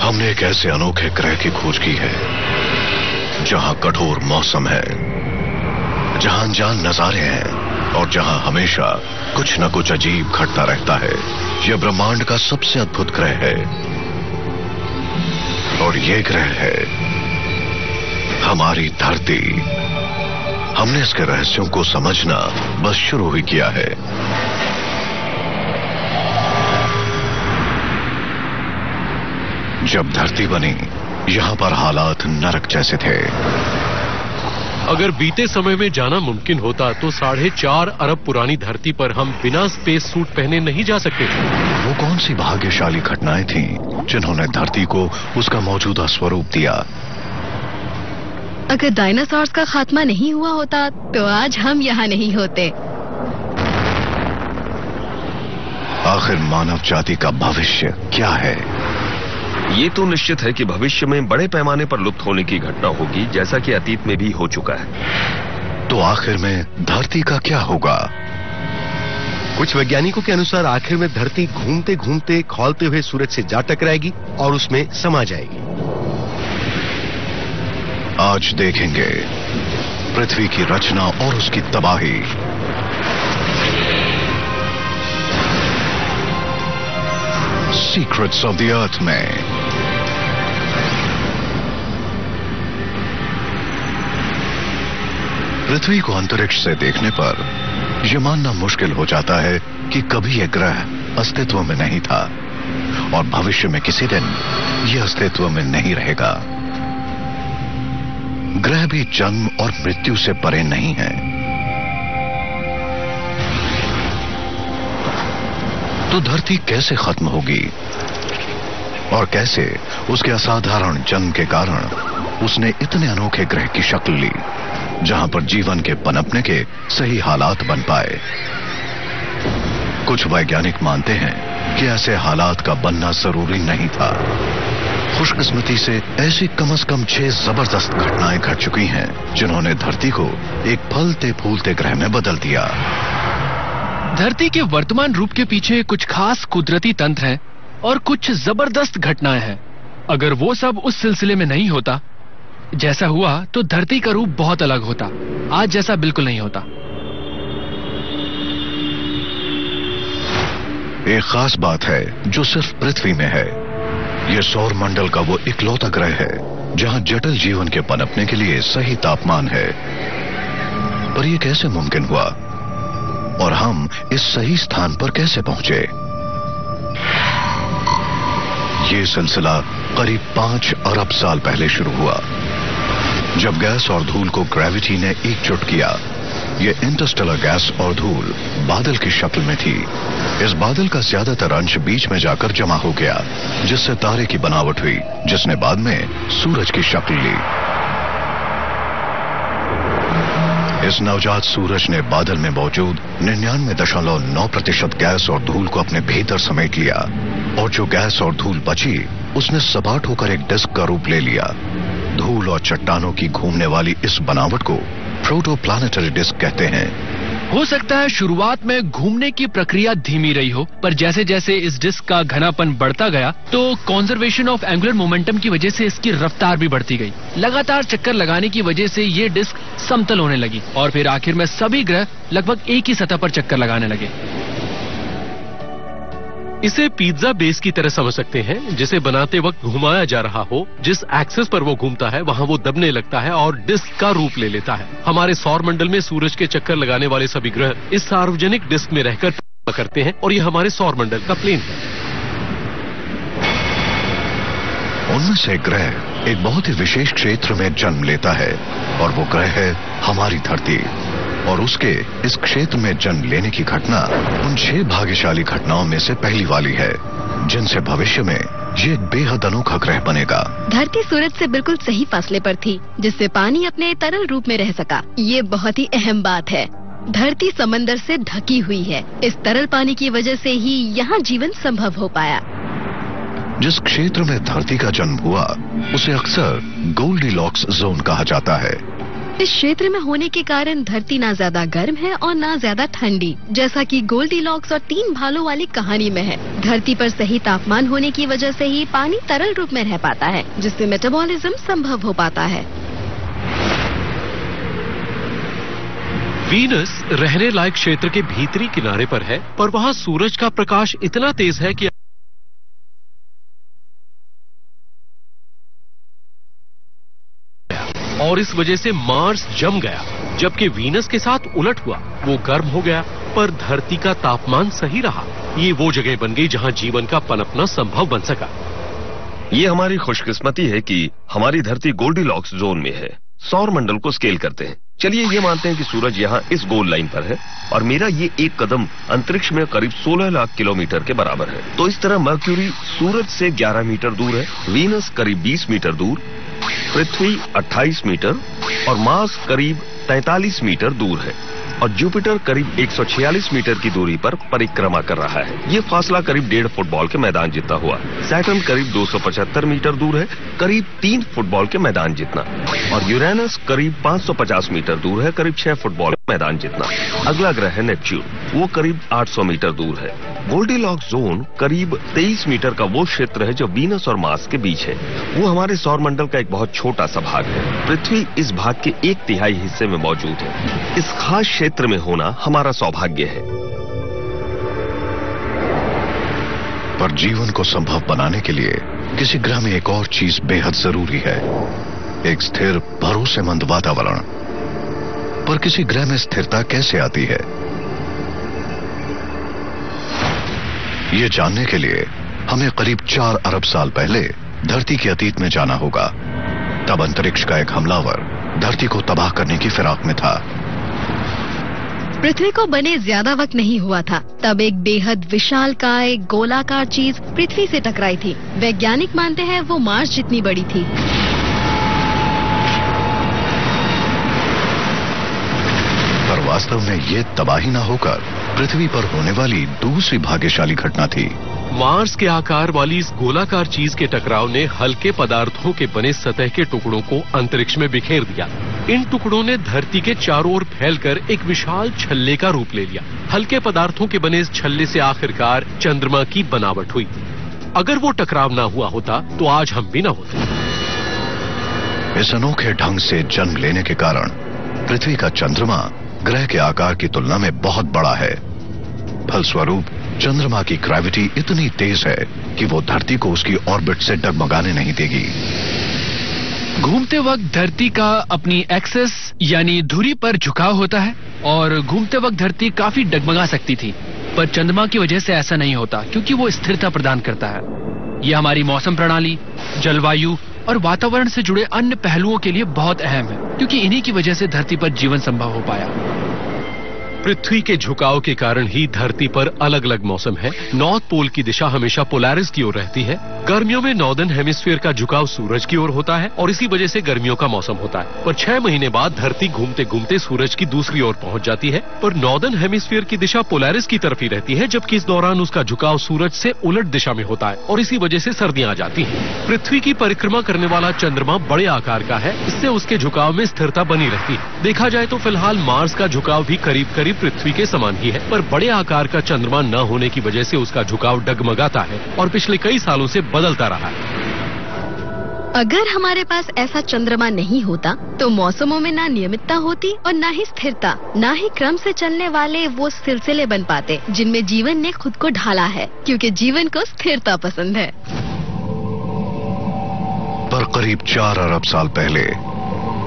हमने एक ऐसे अनोखे ग्रह की खोज की है, जहाँ कठोर मौसम है, जहाँ अनजान नजारे हैं, और जहाँ हमेशा कुछ न कुछ अजीब घटता रहता है। यह ब्रह्मांड का सबसे अद्भुत ग्रह है। और यह ग्रह है हमारी धरती। हमने इसके रहस्यों को समझना बस शुरू ही किया है। जब धरती बनी यहाँ पर हालात नरक जैसे थे। अगर बीते समय में जाना मुमकिन होता तो साढ़े चार अरब पुरानी धरती पर हम बिना स्पेस सूट पहने नहीं जा सकते थे। वो कौन सी भाग्यशाली घटनाएँ थीं जिन्होंने धरती को उसका मौजूदा स्वरूप दिया? अगर डायनासोर्स का खात्मा नहीं हुआ होता तो आज हम यहाँ नहीं होते। आखिर मानव जाति का भविष्य क्या है? ये तो निश्चित है कि भविष्य में बड़े पैमाने पर लुप्त होने की घटना होगी, जैसा कि अतीत में भी हो चुका है। तो आखिर में धरती का क्या होगा? कुछ वैज्ञानिकों के अनुसार आखिर में धरती घूमते घूमते खोलते हुए सूरज से जा टकराएगी और उसमें समा जाएगी। आज देखेंगे पृथ्वी की रचना और उसकी तबाही। सीक्रेट्स ऑफ़ द अर्थ में। पृथ्वी को अंतरिक्ष से देखने पर यह मानना मुश्किल हो जाता है कि कभी यह ग्रह अस्तित्व में नहीं था और भविष्य में किसी दिन यह अस्तित्व में नहीं रहेगा। ग्रह भी जन्म और मृत्यु से परे नहीं है। तो धरती कैसे खत्म होगी और कैसे उसके असाधारण जन्म के कारण उसने इतने अनोखे ग्रह की शक्ल ली? जहाँ पर जीवन के पनपने के सही हालात बन पाए। कुछ वैज्ञानिक मानते हैं कि ऐसे हालात का बनना ज़रूरी नहीं था। खुशकिस्मती से ऐसी कम से कम छह ज़बरदस्त घटनाएँ घट चुकी हैं, जिन्होंने धरती को एक फलते फूलते ग्रह में बदल दिया। धरती के वर्तमान रूप के पीछे कुछ खास कुदरती तंत्र हैं और कुछ ज़बरदस्त घटनाएँ हैं। अगर वो सब उस सिलसिले में नहीं होता जैसा हुआ तो धरती का रूप बहुत अलग होता। आज जैसा बिल्कुल नहीं होता। एक खास बात है, जो सिर्फ़ पृथ्वी में है। यह सौर मंडल का वो इकलौता ग्रह है, जहाँ जटिल जीवन के पनपने के लिए सही तापमान है। पर यह कैसे मुमकिन हुआ? और हम इस सही स्थान पर कैसे पहुँचे? ये सिलसिला करीब पाँच अरब साल पहले शुरू हुआ। जब गैस और धूल को ग्रेविटी ने एकजुट किया, ये इंटरस्टेलर गैस और धूल बादल की शक्ल में थी। इस बादल का ज़्यादातर अंश बीच में जाकर जमा हो गया, जिससे तारे की बनावट हुई, जिसने बाद में सूरज की शक्ल ली। इस नवजात सूरज ने बादल में मौजूद निन्यानवे दशमलव नौ प्रतिशत गैस और धूल को अपने भीतर समेट लिया, और जो गैस और धूल बची, उसने सपाट होकर एक डिस्क का रूप ले लिया। धूल और चट्टानों की घूमने वाली इस बनावट को प्रोटोप्लानेटरी डिस्क कहते हैं। हो सकता है शुरुआत में घूमने की प्रक्रिया धीमी रही हो, पर जैसे जैसे इस डिस्क का घनापन बढ़ता गया तो कंजर्वेशन ऑफ़ एंगुलर मोमेंटम की वजह से इसकी रफ्तार भी बढ़ती गई। लगातार चक्कर लगाने की वजह से ये डिस्क समतल होने लगी, और फिर आखिर में सभी ग्रह लगभग एक ही सतह पर चक्कर लगाने लगे। इसे पिज्जा बेस की तरह समझ सकते हैं, जिसे बनाते वक्त घुमाया जा रहा हो। जिस एक्सेस पर वो घूमता है, वहाँ वो दबने लगता है और डिस्क का रूप ले लेता है। हमारे सौर मंडल में सूरज के चक्कर लगाने वाले सभी ग्रह इस सार्वजनिक डिस्क में रहकर करते हैं और ये हमारे सौर मंडल का प्लेन है। उनमें से ग्रह एक बहुत ही विशेष क्षेत्र में जन्म लेता है और वो ग्रह है हमारी धरती। और उसके इस क्षेत्र में जन्म लेने की घटना उन छह भाग्यशाली घटनाओं में से पहली वाली है जिनसे भविष्य में ये एक बेहद अनोखा ग्रह बनेगा। धरती सूरज से बिल्कुल सही फासले पर थी जिससे पानी अपने तरल रूप में रह सका। ये बहुत ही अहम बात है। धरती समंदर से ढकी हुई है। इस तरल पानी की वजह से ही यहाँ जीवन संभव हो पाया। जिस क्षेत्र में धरती का जन्म हुआ उसे अक्सर गोल्डी लॉक्स जोन कहा जाता है। इस क्षेत्र में होने के कारण धरती ना ज़्यादा गर्म है और ना ज़्यादा ठंडी, जैसा कि गोल्डी लॉक्स और तीन भालों वाली कहानी में है। धरती पर सही तापमान होने की वजह से ही पानी तरल रूप में रह पाता है, जिससे मेटाबॉलिज्म संभव हो पाता है। वीनस रहने लायक क्षेत्र के भीतरी किनारे पर है, पर वहाँ सूरज का प्रकाश इतना तेज है कि और इस वजह से मार्स जम गया, जबकि वीनस के साथ उलट हुआ। वो गर्म हो गया, पर धरती का तापमान सही रहा। ये वो जगह बन गई जहाँ जीवन का पनपना संभव बन सका। ये हमारी खुशकिस्मती है कि हमारी धरती गोल्डी लॉक्स जोन में है। सौर मंडल को स्केल करते हैं। चलिए ये मानते हैं कि सूरज यहाँ इस गोल लाइन पर है, और मेरा ये एक कदम अंतरिक्ष में करीब 16 लाख किलोमीटर के बराबर है। तो इस तरह मर्क्यूरी सूरज से 11 मीटर दूर है, वीनस करीब 20 मीटर दूर पृथ्वी 28 मीटर और मार्स करीब 43 मीटर दूर है और जुपिटर करीब 146 मीटर की दूरी पर परिक्रमा कर रहा है। ये फासला करीब डेढ़ फुटबॉल के मैदान जितना हुआ। सैटर्न करीब 275 मीटर दूर है, करीब तीन फुटबॉल के मैदान जितना। और यूरेनस करीब 550 मीटर दूर है, करीब छह फुटबॉल मैदान जितना। अगला ग्रह है नेपच्यून। वो करीब 800 मीटर दूर है। गोल्डीलॉक्स जोन करीब 23 मीटर का वो क्षेत्र है जो वीनस और मार्स के बीच है। वो हमारे सौर मंडल का एक बहुत छोटा सा भाग है। पृथ्वी इस भाग के एक तिहाई हिस्से में मौजूद है। इस खास क्षेत्र में होना हमारा सौभाग्य है। पर जीवन को संभव बनाने के लिए किसी ग्रह में एक और चीज़ बेहद ज़रूरी है। एक स्थिर, भरोसेमंद वातावरण। पर किसी ग्रह में स्थिरता कैसे आती है? ये जानने के लिए हमें करीब चार अरब साल पहले धरती के अतीत में जाना होगा। तब अंतरिक्ष का एक हमलावर धरती को तबाह करने की फिराक में था। पृथ्वी को बने ज़्यादा वक्त नहीं हुआ था। तब एक बेहद विशाल काय गोलाकार चीज़ पृथ्वी से टकराई थी। वैज्ञानिक मानते हैं वो मार्स जितनी बड़ी थी पर वास्तव में ये तबाही न होकर पृथ्वी पर होने वाली दूसरी भाग्यशाली घटना थी। मार्स के आकार वाली इस गोलाकार चीज़ के टकराव ने हल्के पदार्थों के बने सतह के टुकड़ों को अंतरिक्ष में बिखेर दिया। इन टुकड़ों ने धरती के चारों ओर फैलकर एक विशाल छल्ले का रूप ले लिया। हल्के पदार्थों के बने इस छल्ले से आखिरकार चंद्रमा की बनावट हुई अगर वो टकराव ना हुआ होता तो आज हम भी ना होते। इस अनोखे ढंग से जन्म लेने के कारण पृथ्वी का चंद्रमा ग्रह के आकार की तुलना में बहुत बड़ा है। फलस्वरूप, चंद्रमा की ग्रेविटी इतनी तेज है कि वो धरती को उसकी ऑर्बिट से डगमगाने नहीं देगी। घूमते वक्त धरती का अपनी एक्सेस यानी धुरी पर झुकाव होता है, और घूमते वक्त धरती काफ़ी डगमगा सकती थी। पर चंद्रमा की वजह से ऐसा नहीं होता, क्योंकि वो स्थिरता प्रदान करता है। ये हमारी मौसम प्रणाली, जलवायु और वातावरण से जुड़े अन्य पहलुओं के लिए बहुत अहम है, क्योंकि इन्हीं की वजह से धरती पर जीवन संभव हो पाया। पृथ्वी के झुकाव के कारण ही धरती पर अलग अलग मौसम है। नॉर्थ पोल की दिशा हमेशा पोलैरिस की ओर रहती है। गर्मियों में नॉर्दर्न हेमिस्फीयर का झुकाव सूरज की ओर होता है और इसी वजह से गर्मियों का मौसम होता है। पर छह महीने बाद धरती घूमते घूमते सूरज की दूसरी ओर पहुँच जाती है। पर नॉर्दर्न हेमिस्फीयर की दिशा पोलैरिस की तरफ़ ही रहती है, जबकि इस दौरान उसका झुकाव सूरज से उलट दिशा में होता है और इसी वजह से सर्दियाँ आ जाती हैं। पृथ्वी की परिक्रमा करने वाला चंद्रमा बड़े आकार का है, इससे उसके झुकाव में स्थिरता बनी रहती है। देखा जाए तो फ़िलहाल मार्स का झुकाव भी करीब करीब पृथ्वी के समान ही है पर बड़े आकार का चंद्रमा न होने की वजह से उसका झुकाव डगमगाता है और पिछले कई सालों से बदलता रहा है। अगर हमारे पास ऐसा चंद्रमा नहीं होता तो मौसमों में ना नियमितता होती और ना ही स्थिरता ना ही क्रम से चलने वाले वो सिलसिले बन पाते जिनमें जीवन ने खुद को ढाला है क्योंकि जीवन को स्थिरता पसंद है। पर करीब चार अरब साल पहले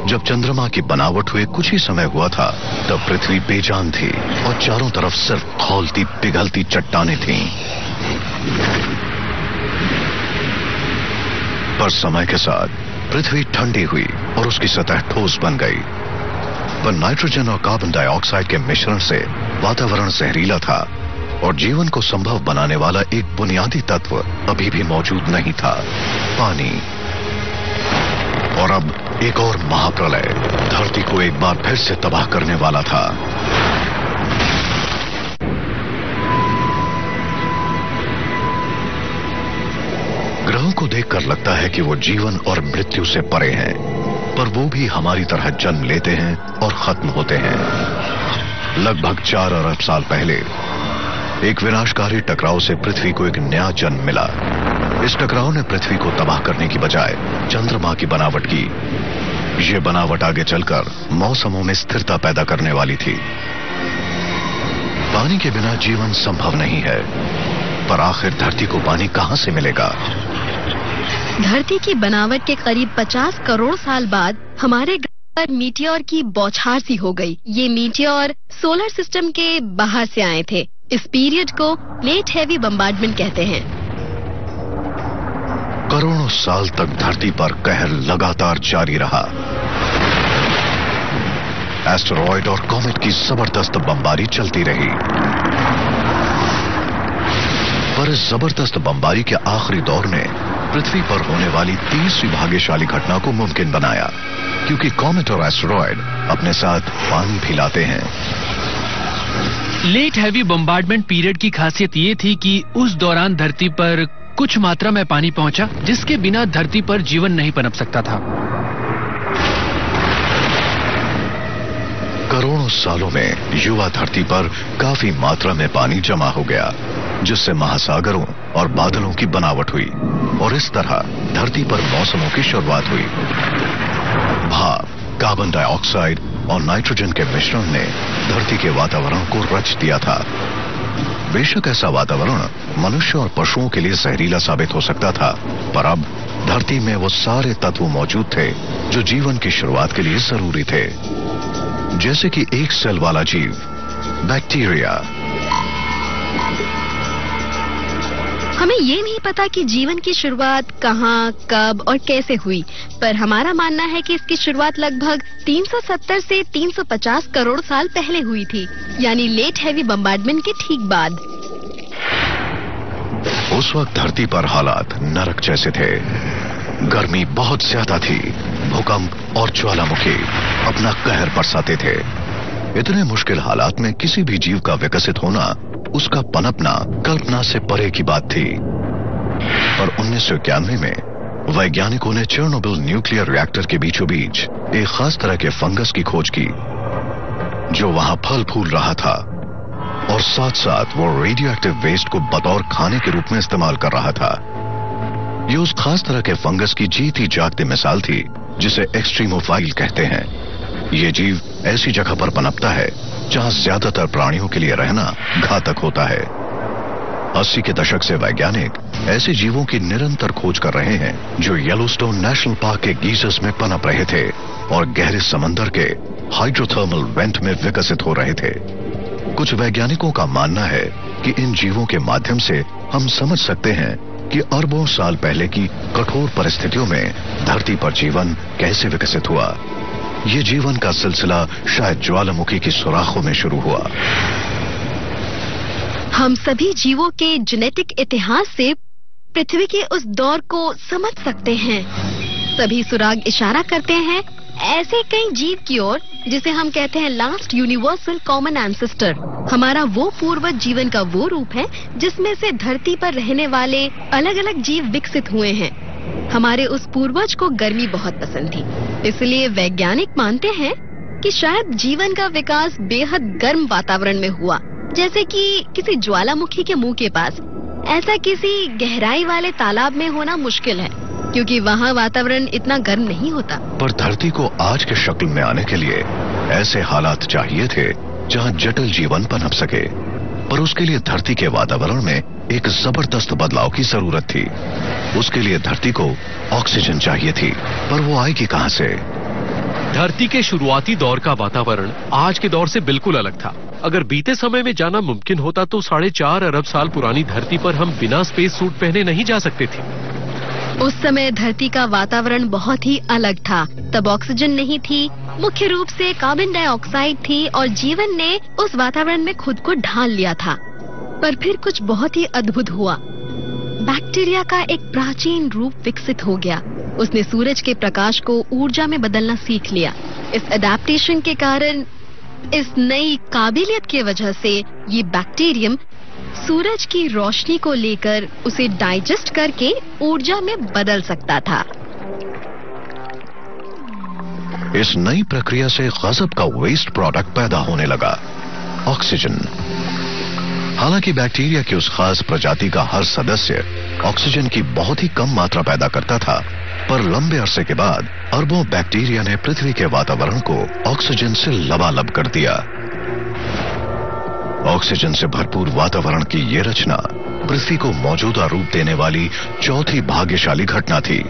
जब चंद्रमा की बनावट हुए कुछ ही समय हुआ था, तब पृथ्वी बेजान थी और चारों तरफ़ सिर्फ़ खौलती पिघलती चट्टाने थीं। पर समय के साथ पृथ्वी ठंडी हुई और उसकी सतह ठोस बन गई पर नाइट्रोजन और कार्बन डाइऑक्साइड के मिश्रण से वातावरण जहरीला था और जीवन को संभव बनाने वाला एक बुनियादी तत्व अभी भी मौजूद नहीं था, पानी और अब एक और महाप्रलय धरती को एक बार फिर से तबाह करने वाला था। ग्रहों को देखकर लगता है कि वो जीवन और मृत्यु से परे हैं, पर वो भी हमारी तरह जन्म लेते हैं और खत्म होते हैं। लगभग चार अरब साल पहले एक विनाशकारी टकराव से पृथ्वी को एक नया जन्म मिला। इस टकराव ने पृथ्वी को तबाह करने की बजाय चंद्रमा की बनावट की। ये बनावट आगे चलकर मौसमों में स्थिरता पैदा करने वाली थी। पानी के बिना जीवन संभव नहीं है, पर आखिर धरती को पानी कहाँ से मिलेगा? धरती की बनावट के करीब 50 करोड़ साल बाद हमारे पर मीटियोर की बौछार सी हो गई। ये मीटियोर सोलर सिस्टम के बाहर से आए थे। इस पीरियड को लेट हैवी बम्बार्डमेंट कहते हैं। करोड़ों साल तक धरती पर कहर लगातार जारी रहा। एस्टेरॉयड और कॉमेट की ज़बरदस्त बमबारी चलती रही। पर इस ज़बरदस्त बमबारी के आखिरी दौर ने पृथ्वी पर होने वाली तीसरी भाग्यशाली घटना को मुमकिन बनाया, क्योंकि कॉमेट और एस्टेरॉयड अपने साथ पानी भी लाते हैं। लेट हैवी बम्बार्डमेंट पीरियड की खासियत ये थी कि उस दौरान धरती पर कुछ मात्रा में पानी पहुँचा, जिसके बिना धरती पर जीवन नहीं पनप सकता था। करोड़ों सालों में युवा धरती पर काफ़ी मात्रा में पानी जमा हो गया, जिससे महासागरों और बादलों की बनावट हुई, और इस तरह धरती पर मौसमों की शुरुआत हुई। भाप, कार्बन डाइऑक्साइड और नाइट्रोजन के मिश्रण ने धरती के वातावरण को रच दिया था। बेशक ऐसा वातावरण मनुष्य और पशुओं के लिए जहरीला साबित हो सकता था, पर अब धरती में वो सारे तत्व मौजूद थे, जो जीवन की शुरुआत के लिए ज़रूरी थे। जैसे कि एक सेल वाला जीव, बैक्टीरिया। हमें ये नहीं पता कि जीवन की शुरुआत कहाँ, कब और कैसे हुई पर हमारा मानना है कि इसकी शुरुआत लगभग 370 से 350 करोड़ साल पहले हुई थी यानी लेट हैवी बम्बार्डमेंट के ठीक बाद। उस वक्त धरती पर हालात नरक जैसे थे। गर्मी बहुत ज़्यादा थी। भूकंप और ज्वालामुखी अपना कहर बरसाते थे। इतने मुश्किल हालात में किसी भी जीव का विकसित होना उसका पनपना कल्पना से परे की बात थी। पर उन्नीस सौ इक्यानवे में वैज्ञानिकों ने चेर्नोबिल न्यूक्लियर रिएक्टर के बीचों बीच एक खास तरह के फंगस की खोज की, जो वहाँ फल फूल रहा था और साथ साथ वो रेडियो एक्टिव वेस्ट को बतौर खाने के रूप में इस्तेमाल कर रहा था। ये उस खास तरह के फंगस की जीती जागती मिसाल थी, जिसे एक्सट्रीमोफाइल कहते हैं। ये जीव ऐसी जगह पर पनपता है जहाँ ज़्यादातर प्राणियों के लिए रहना घातक होता है। अस्सी के दशक से वैज्ञानिक ऐसे जीवों की निरंतर खोज कर रहे हैं, जो येलोस्टोन नेशनल पार्क के गीजस में पनप रहे थे और गहरे समंदर के हाइड्रोथर्मल वेंट में विकसित हो रहे थे। कुछ वैज्ञानिकों का मानना है कि इन जीवों के माध्यम से हम समझ सकते हैं कि अरबों साल पहले की कठोर परिस्थितियों में धरती पर जीवन कैसे विकसित हुआ। ये जीवन का सिलसिला शायद ज्वालामुखी की सुराखों में शुरू हुआ। हम सभी जीवों के जेनेटिक इतिहास से पृथ्वी के उस दौर को समझ सकते हैं। सभी सुराग इशारा करते हैं, ऐसे कई जीव की ओर, जिसे हम कहते हैं लास्ट यूनिवर्सल कॉमन एंसेस्टर हमारा वो पूर्वज जीवन का वो रूप है, जिसमें से धरती पर रहने वाले अलग अलग जीव विकसित हुए हैं। हमारे उस पूर्वज को गर्मी बहुत पसंद थी, इसलिए वैज्ञानिक मानते हैं कि शायद जीवन का विकास बेहद गर्म वातावरण में हुआ, जैसे कि किसी ज्वालामुखी के मुँह के पास। ऐसा किसी गहराई वाले तालाब में होना मुश्किल है, क्योंकि वहाँ वातावरण इतना गर्म नहीं होता। पर धरती को आज के शक्ल में आने के लिए ऐसे हालात चाहिए थे जहाँ जटिल जीवन पनप सके। पर उसके लिए धरती के वातावरण में एक ज़बरदस्त बदलाव की ज़रूरत थी। उसके लिए धरती को ऑक्सीजन चाहिए थी पर वो आएगी कहाँ से? धरती के शुरुआती दौर का वातावरण आज के दौर से बिल्कुल अलग था। अगर बीते समय में जाना मुमकिन होता तो साढ़े चार अरब साल पुरानी धरती पर हम बिना स्पेस सूट पहने नहीं जा सकते थे। उस समय धरती का वातावरण बहुत ही अलग था। तब ऑक्सीजन नहीं थी मुख्य रूप से कार्बन डाइऑक्साइड थी और जीवन ने उस वातावरण में खुद को ढाल लिया था। पर फिर कुछ बहुत ही अद्भुत हुआ। बैक्टीरिया का एक प्राचीन रूप विकसित हो गया। उसने सूरज के प्रकाश को ऊर्जा में बदलना सीख लिया। इस अडेप्टेशन के कारण, इस नई काबिलियत की वजह से ये बैक्टीरियम सूरज की रोशनी को लेकर उसे डाइजेस्ट करके ऊर्जा में बदल सकता था। इस नई प्रक्रिया से गजब का वेस्ट प्रोडक्ट पैदा होने लगा। ऑक्सीजन। हालाँकि बैक्टीरिया की उस खास प्रजाति का हर सदस्य ऑक्सीजन की बहुत ही कम मात्रा पैदा करता था, पर लंबे अरसे के बाद अरबों बैक्टीरिया ने पृथ्वी के वातावरण को ऑक्सीजन से लबालब कर दिया। ऑक्सीजन से भरपूर वातावरण की ये रचना पृथ्वी को मौजूदा रूप देने वाली चौथी भाग्यशाली घटना थी।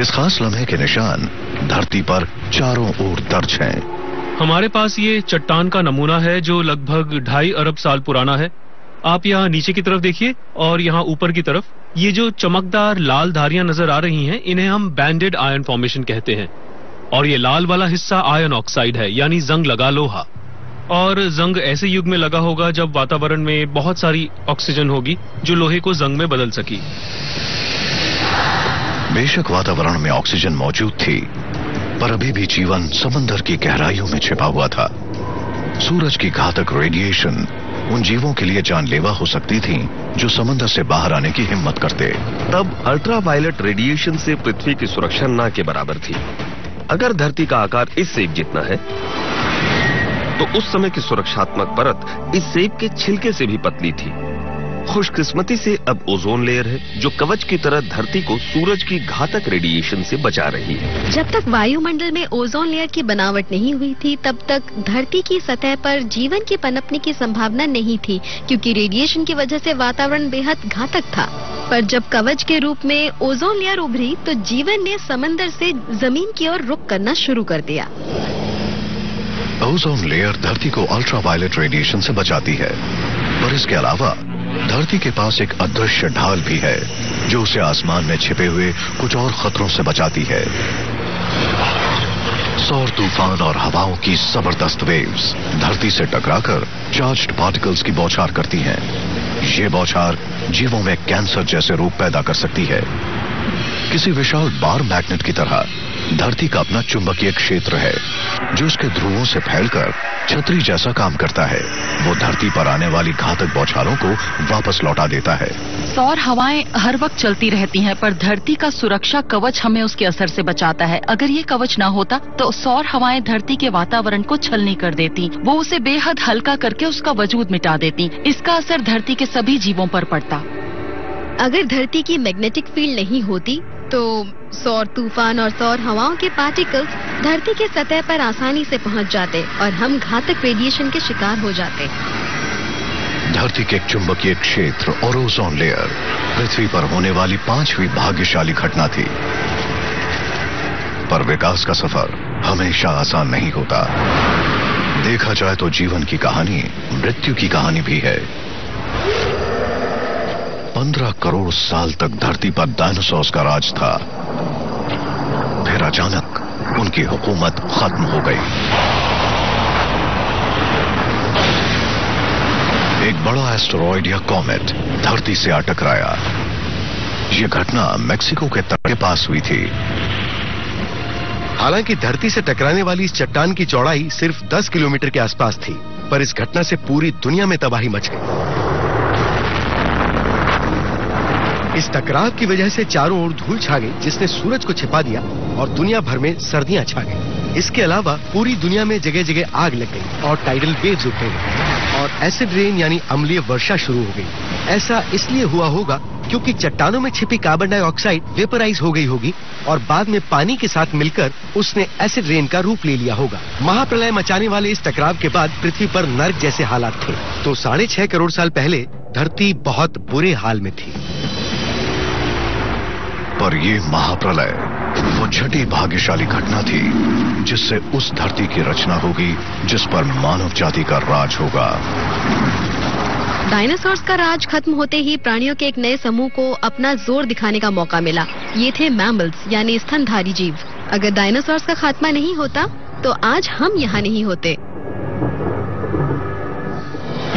इस खास लम्हे के निशान धरती पर चारों ओर दर्ज हैं। हमारे पास ये चट्टान का नमूना है जो लगभग ढाई अरब साल पुराना है। आप यहाँ नीचे की तरफ़ देखिए और यहाँ ऊपर की तरफ़। ये जो चमकदार लाल धारियाँ नज़र आ रही हैं, इन्हें हम बैंडेड आयन फॉर्मेशन कहते हैं। और ये लाल वाला हिस्सा आयन ऑक्साइड है, यानी जंग लगा लोहा। और जंग ऐसे युग में लगा होगा जब वातावरण में बहुत सारी ऑक्सीजन होगी, जो लोहे को जंग में बदल सकी। बेशक वातावरण में ऑक्सीजन मौजूद थी। पर अभी भी जीवन समंदर की गहराइयों में छिपा हुआ था। सूरज की घातक रेडिएशन उन जीवों के लिए जानलेवा हो सकती थी, जो समंदर से बाहर आने की हिम्मत करते। तब अल्ट्रावायलेट रेडिएशन से पृथ्वी की सुरक्षा ना के बराबर थी। अगर धरती का आकार इस सेब जितना है तो उस समय की सुरक्षात्मक परत इस सेब के छिलके से भी पतली थी। खुशकिस्मती से अब ओजोन लेयर है जो कवच की तरह धरती को सूरज की घातक रेडिएशन से बचा रही है। जब तक वायुमंडल में ओजोन लेयर की बनावट नहीं हुई थी तब तक धरती की सतह पर जीवन के पनपने की संभावना नहीं थी क्योंकि रेडिएशन की वजह से वातावरण बेहद घातक था। पर जब कवच के रूप में ओजोन लेयर उभरी तो जीवन ने समंदर से ज़मीन की ओर रुख करना शुरू कर दिया। ओजोन लेयर धरती को अल्ट्रावायलेट रेडिएशन से बचाती है। पर इसके अलावा धरती के पास एक अदृश्य ढाल भी है, जो उसे आसमान में छिपे हुए कुछ और खतरों से बचाती है सौर तूफ़ान और हवाओं की ज़बरदस्त वेव्स धरती से टकराकर चार्ज्ड पार्टिकल्स की बौछार करती हैं। ये बौछार जीवों में कैंसर जैसे रोग पैदा कर सकती है किसी विशाल बार मैग्नेट की तरह धरती का अपना चुंबकीय क्षेत्र है जो उसके ध्रुवों से फैलकर छतरी जैसा काम करता है। वो धरती पर आने वाली घातक बौछारों को वापस लौटा देता है। सौर हवाएँ हर वक्त चलती रहती हैं पर धरती का सुरक्षा कवच हमें उसके असर से बचाता है। अगर ये कवच ना होता तो सौर हवाएँ धरती के वातावरण को छलनी कर देती। वो उसे बेहद हल्का करके उसका वजूद मिटा देती। इसका असर धरती के सभी जीवों पर पड़ता। अगर धरती की मैग्नेटिक फ़ील्ड नहीं होती तो सौर तूफ़ान और सौर हवाओं के पार्टिकल्स धरती के सतह पर आसानी से पहुँच जाते और हम घातक रेडिएशन के शिकार हो जाते। धरती के चुंबकीय क्षेत्र और ओजोन लेयर पृथ्वी पर होने वाली पांचवी भाग्यशाली घटना थी। पर विकास का सफ़र हमेशा आसान नहीं होता। देखा जाए तो जीवन की कहानी मृत्यु की कहानी भी है। पंद्रह करोड़ साल तक धरती पर डायनासोर्स का राज था। फिर अचानक उनकी हुकूमत खत्म हो गई। एक बड़ा एस्टेरॉयड या कॉमेट धरती से आ टकराया यह घटना मेक्सिको के तट के पास हुई थी। हालाँकि धरती से टकराने वाली इस चट्टान की चौड़ाई सिर्फ़ 10 किलोमीटर के आसपास थी, पर इस घटना से पूरी दुनिया में तबाही मच गई। इस टकराव की वजह से चारों ओर धूल छा गई, जिसने सूरज को छिपा दिया और दुनिया भर में सर्दियाँ छा गई। इसके अलावा पूरी दुनिया में जगह जगह आग लग गई और टाइडल वेव्स उठने लगे और एसिड रेन यानी अम्लीय वर्षा शुरू हो गई। ऐसा इसलिए हुआ होगा क्योंकि चट्टानों में छिपी कार्बन डाइऑक्साइड वेपराइज हो गई होगी और बाद में पानी के साथ मिलकर उसने एसिड रेन का रूप ले लिया होगा। महाप्रलय मचाने वाले इस टकराव के बाद पृथ्वी पर नर्क जैसे हालात थे। तो साढ़े छह करोड़ साल पहले धरती बहुत बुरे हाल में थी। पर ये महाप्रलय वो छठी भाग्यशाली घटना थी जिससे उस धरती की रचना होगी जिस पर मानव जाति का राज होगा। डायनासोर्स का राज खत्म होते ही प्राणियों के एक नए समूह को अपना ज़ोर दिखाने का मौका मिला। ये थे मैमल्स यानी स्तनधारी जीव। अगर डायनासोर्स का खात्मा नहीं होता तो आज हम यहाँ नहीं होते।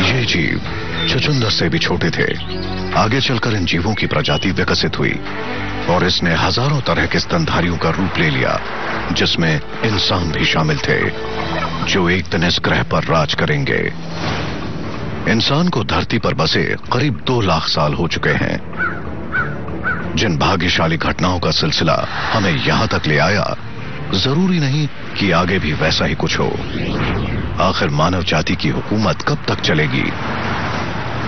ये जीव चुचुंदर से भी छोटे थे। आगे चलकर इन जीवों की प्रजाति विकसित हुई और इसने हज़ारों तरह के स्तनधारियों का रूप ले लिया, जिसमें इंसान भी शामिल थे, जो एक दिन इस ग्रह पर राज करेंगे। इंसान को धरती पर बसे करीब दो लाख साल हो चुके हैं। जिन भाग्यशाली घटनाओं का सिलसिला हमें यहाँ तक ले आया, ज़रूरी नहीं कि आगे भी वैसा ही कुछ हो। आखिर मानव जाति की हुकूमत कब तक चलेगी?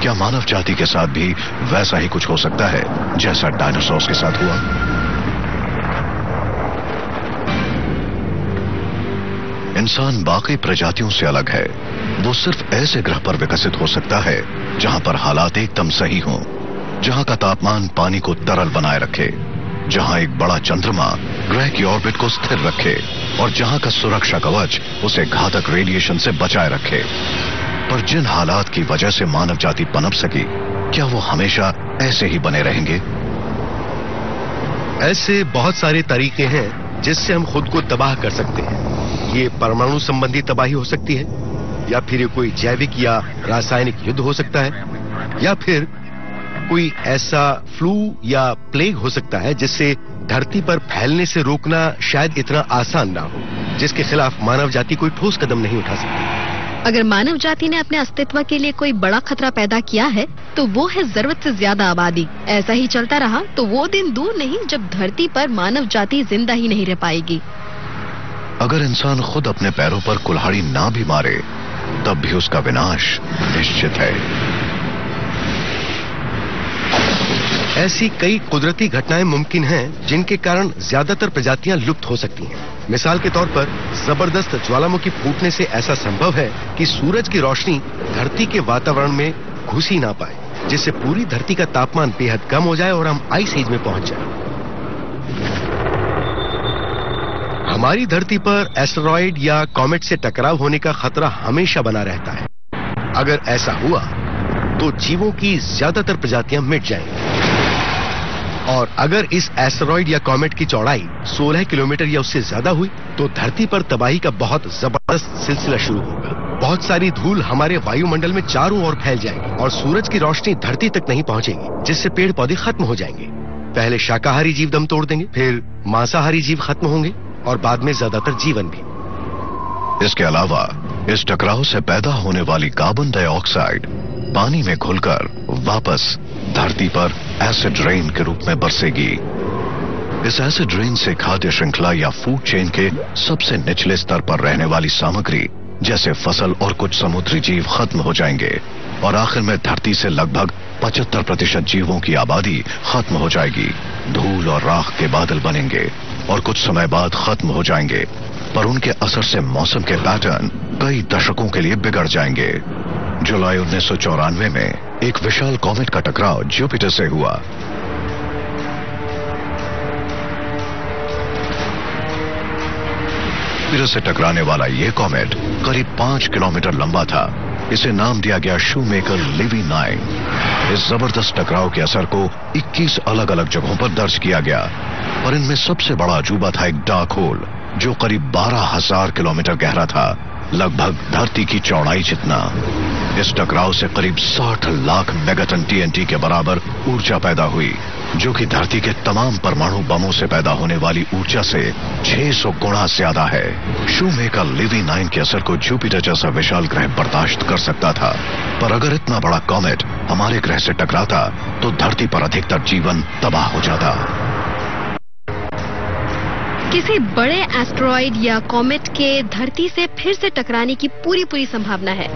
क्या मानव जाति के साथ भी वैसा ही कुछ हो सकता है जैसा डायनासोर्स के साथ हुआ? इंसान बाकी प्रजातियों से अलग है। वो सिर्फ़ ऐसे ग्रह पर विकसित हो सकता है, जहाँ पर हालात एकदम सही हों, जहाँ का तापमान पानी को तरल बनाए रखे, जहाँ एक बड़ा चंद्रमा ग्रह की ऑर्बिट को स्थिर रखे, और जहाँ का सुरक्षा कवच उसे घातक रेडिएशन से बचाए रखे। पर जिन हालात की वजह से मानव जाति पनप सकी, क्या वो हमेशा ऐसे ही बने रहेंगे? ऐसे बहुत सारे तरीके हैं जिससे हम खुद को तबाह कर सकते हैं। ये परमाणु संबंधी तबाही हो सकती है, या फिर ये कोई जैविक या रासायनिक युद्ध हो सकता है, या फिर कोई ऐसा फ्लू या प्लेग हो सकता है जिससे धरती पर फैलने से रोकना शायद इतना आसान ना हो, जिसके खिलाफ मानव जाति कोई ठोस कदम नहीं उठा सकती। अगर मानव जाति ने अपने अस्तित्व के लिए कोई बड़ा खतरा पैदा किया है तो वो है ज़रूरत से ज़्यादा आबादी। ऐसा ही चलता रहा तो वो दिन दूर नहीं जब धरती पर मानव जाति ज़िंदा ही नहीं रह पाएगी। अगर इंसान खुद अपने पैरों पर कुल्हाड़ी ना भी मारे, तब भी उसका विनाश निश्चित है। ऐसी कई कुदरती घटनाएँ मुमकिन हैं, जिनके कारण ज़्यादातर प्रजातियाँ लुप्त हो सकती हैं। मिसाल के तौर पर, ज़बरदस्त ज्वालामुखी फूटने से ऐसा संभव है कि सूरज की रोशनी धरती के वातावरण में घुस ना पाए, जिससे पूरी धरती का तापमान बेहद कम हो जाए और हम आइस एज में पहुँच जाए। हमारी धरती पर एस्टेरॉइड या कॉमेट से टकराव होने का खतरा हमेशा बना रहता है। अगर ऐसा हुआ तो जीवों की ज़्यादातर प्रजातियाँ मिट जाएँगी। और अगर इस एस्टेरॉइड या कॉमेट की चौड़ाई 16 किलोमीटर या उससे ज़्यादा हुई तो धरती पर तबाही का बहुत ज़बरदस्त सिलसिला शुरू होगा। बहुत सारी धूल हमारे वायुमंडल में चारों ओर फैल जाएगी और सूरज की रोशनी धरती तक नहीं पहुंचेगी, जिससे पेड़ पौधे खत्म हो जाएँगे। पहले शाकाहारी जीव दम तोड़ देंगे, फिर मांसाहारी जीव खत्म होंगे और बाद में ज़्यादातर जीवन भी। इसके अलावा इस टकराव से पैदा होने वाली कार्बन डाइऑक्साइड पानी में घुलकर वापस धरती पर एसिड रेन के रूप में बरसेगी। इस एसिड रेन से खाद्य श्रृंखला या फ़ूड चेन के सबसे निचले स्तर पर रहने वाली सामग्री, जैसे फ़सल और कुछ समुद्री जीव खत्म हो जाएँगे और आखिर में धरती से लगभग 75 प्रतिशत जीवों की आबादी खत्म हो जाएगी। धूल और राख के बादल बनेंगे और कुछ समय बाद खत्म हो जाएँगे, पर उनके असर से मौसम के पैटर्न कई दशकों के लिए बिगड़ जाएँगे। जुलाई उन्नीस सौ चौरानवे में एक विशाल कॉमेट का टकराव जुपिटर से हुआ। जुपिटर से टकराने वाला यह कॉमेट करीब पाँच किलोमीटर लंबा था। इसे नाम दिया गया शू मेकर लिवी नाइन। इस ज़बरदस्त टकराव के असर को 21 अलग अलग जगहों पर दर्ज किया गया। पर इनमें सबसे बड़ा अजूबा था एक डार्क होल, जो करीब बारह हज़ार किलोमीटर गहरा था, लगभग धरती की चौड़ाई जितना। इस टकराव से करीब 60 लाख मेगाटन टीएनटी के बराबर ऊर्जा पैदा हुई, जो कि धरती के तमाम परमाणु बमों से पैदा होने वाली ऊर्जा से 600 गुणा ज़्यादा है। शूमे का लिवी नाइन के असर को जुपिटर जैसा विशाल ग्रह बर्दाश्त कर सकता था। पर अगर इतना बड़ा कॉमेट हमारे ग्रह से टकराता तो धरती पर अधिकतर जीवन तबाह हो जाता। किसी बड़े एस्ट्रॉइड या कॉमेट के धरती से फिर से टकराने की पूरी पूरी संभावना है।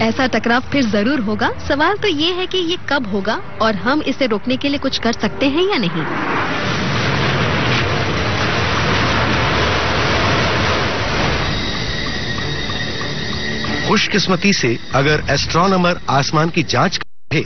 ऐसा टकराव फिर ज़रूर होगा। सवाल तो ये है कि ये कब होगा और हम इसे रोकने के लिए कुछ कर सकते हैं या नहीं? खुशकिस्मती से अगर एस्ट्रोनॉमर आसमान की जाँच करे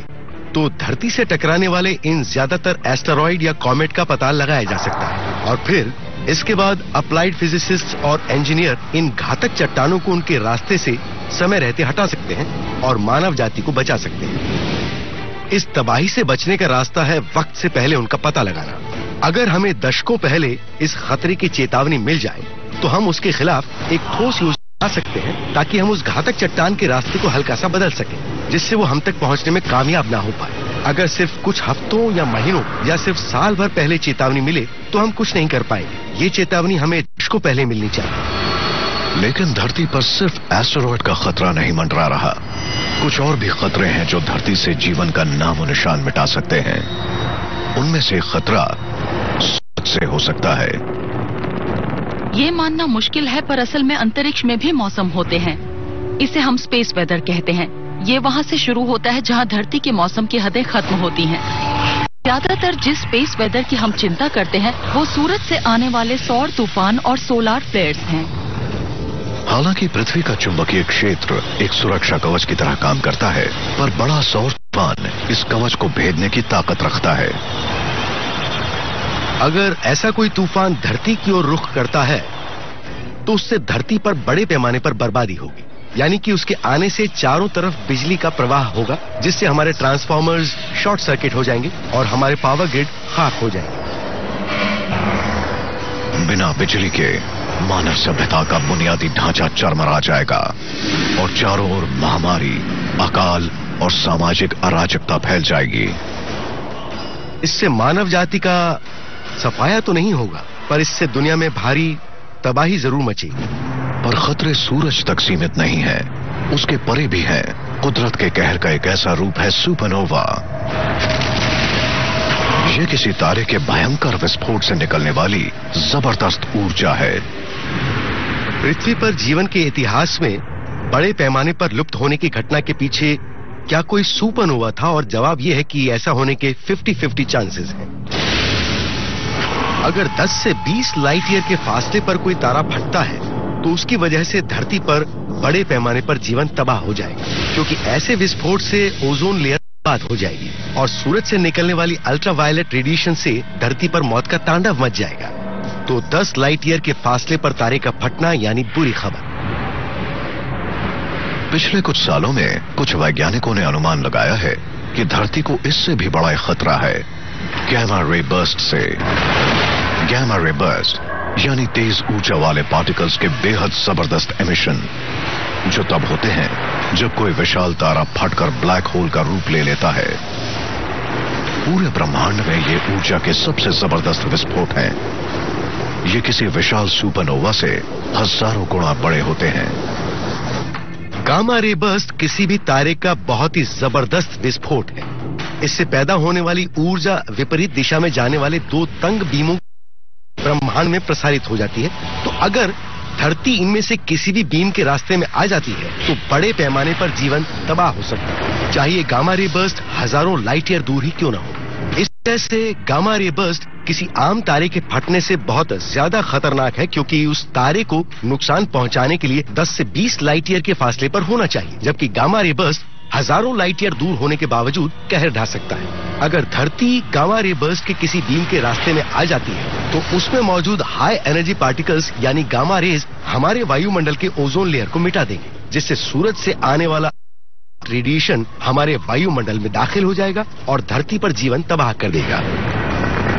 तो धरती से टकराने वाले इन ज़्यादातर एस्टेरॉइड या कॉमेट का पता लगाया जा सकता है। और फिर इसके बाद अप्लाइड फिजिसिस्ट और इंजीनियर इन घातक चट्टानों को उनके रास्ते से समय रहते हटा सकते हैं और मानव जाति को बचा सकते हैं। इस तबाही से बचने का रास्ता है वक्त से पहले उनका पता लगाना। अगर हमें दशकों पहले इस खतरे की चेतावनी मिल जाए तो हम उसके खिलाफ एक ठोस योजना सकते हैं ताकि हम उस घातक चट्टान के रास्ते को हल्का सा बदल सकें, जिससे वो हम तक पहुँचने में कामयाब ना हो पाए। अगर सिर्फ़ कुछ हफ्तों या महीनों या सिर्फ़ साल भर पहले चेतावनी मिले तो हम कुछ नहीं कर पाएँगे। ये चेतावनी हमें देश को पहले मिलनी चाहिए। लेकिन धरती पर सिर्फ़ एस्टेरॉयड का खतरा नहीं मंडरा रहा। कुछ और भी खतरे हैं जो धरती से जीवन का नामो निशान मिटा सकते हैं। उनमें से खतरा से हो सकता है। ये मानना मुश्किल है पर असल में अंतरिक्ष में भी मौसम होते हैं। इसे हम स्पेस वेदर कहते हैं। ये वहाँ से शुरू होता है जहाँ धरती के मौसम की हदें खत्म होती हैं। ज़्यादातर जिस स्पेस वेदर की हम चिंता करते हैं, वो सूरज से आने वाले सौर तूफ़ान और सोलार फ्लेयर्स हैं। हालाँकि पृथ्वी का चुंबकीय क्षेत्र एक सुरक्षा कवच की तरह काम करता है, पर बड़ा सौर तूफ़ान इस कवच को भेदने की ताकत रखता है। अगर ऐसा कोई तूफ़ान धरती की ओर रुख करता है तो उससे धरती पर बड़े पैमाने पर बर्बादी होगी। यानी कि उसके आने से चारों तरफ़ बिजली का प्रवाह होगा जिससे हमारे ट्रांसफॉर्मर्स शॉर्ट सर्किट हो जाएँगे और हमारे पावर ग्रिड खाक हो जाएँगे। बिना बिजली के मानव सभ्यता का बुनियादी ढांचा चरमरा जाएगा और चारों ओर महामारी अकाल और सामाजिक अराजकता फैल जाएगी। इससे मानव जाति का सफाया तो नहीं होगा पर इससे दुनिया में भारी तबाही ज़रूर मचेगी। पर खतरे सूरज तक सीमित नहीं है। उसके परे भी है। कुदरत के कहर का एक ऐसा रूप है सुपरनोवा। ये किसी तारे के भयंकर विस्फोट से निकलने वाली ज़बरदस्त ऊर्जा है। पृथ्वी पर जीवन के इतिहास में बड़े पैमाने पर लुप्त होने की घटना के पीछे क्या कोई सुपरनोवा था? और जवाब यह है कि ऐसा होने के 50-50 चांसेस हैं। अगर 10 से 20 लाइट ईयर के फासले पर कोई तारा फटता है तो उसकी वजह से धरती पर बड़े पैमाने पर जीवन तबाह हो जाएगा, क्योंकि ऐसे विस्फोट से ओजोन लेयर बात हो जाएगी और सूरज से निकलने वाली अल्ट्रावायलेट रेडिएशन से धरती पर मौत का तांडव मच जाएगा। तो 10 लाइट ईयर के फासले पर तारे का फटना यानी बुरी खबर। पिछले कुछ सालों में कुछ वैज्ञानिकों ने अनुमान लगाया है कि धरती को इससे भी बड़ा खतरा है गैमा रे बर्स्ट से। गैमा रे बर्स्ट यानी तेज ऊर्जा वाले पार्टिकल्स के बेहद ज़बरदस्त एमिशन जो तब होते हैं जब कोई विशाल तारा फटकर ब्लैक होल का रूप ले लेता है। पूरे ब्रह्मांड में ये ऊर्जा के सबसे ज़बरदस्त विस्फोट हैं। ये किसी विशाल सुपरनोवा से हज़ारों गुणा बड़े होते हैं। गामा रे बर्स्ट किसी भी तारे का बहुत ही ज़बरदस्त विस्फोट है। इससे पैदा होने वाली ऊर्जा विपरीत दिशा में जाने वाले दो तंग बीमों ब्रह्मांड में प्रसारित हो जाती है। तो अगर धरती इनमें से किसी भी बीम के रास्ते में आ जाती है तो बड़े पैमाने पर जीवन तबाह हो सकता है। चाहे गामा रे बर्स्ट हज़ारों लाइट ईयर दूर ही क्यों ना हो। इस तरह से गामा रे बर्स्ट किसी आम तारे के फटने से बहुत ज़्यादा खतरनाक है, क्योंकि उस तारे को नुकसान पहुँचाने के लिए 10 से 20 लाइट ईयर के फासले पर होना चाहिए, जबकि गामा रे बर्स्ट हज़ारों लाइट ईयर दूर होने के बावजूद कहर ढा सकता है। अगर धरती गामा रे बर्स्ट के किसी बीम के रास्ते में आ जाती है तो उसमें मौजूद हाई एनर्जी पार्टिकल्स यानी गामा रेज हमारे वायुमंडल के ओजोन लेयर को मिटा देंगे, जिससे सूरज से आने वाला रेडिएशन हमारे वायुमंडल में दाखिल हो जाएगा और धरती पर जीवन तबाह कर देगा।